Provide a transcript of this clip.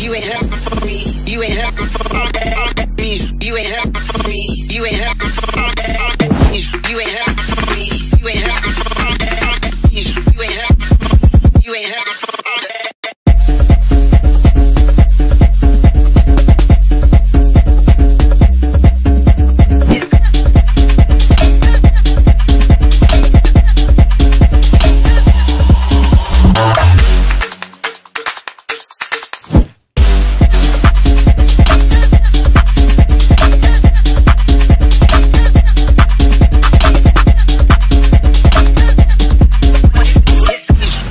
You ain't happy for me. You ain't happy for. Me. You ain't happy for me. You ain't happy for me.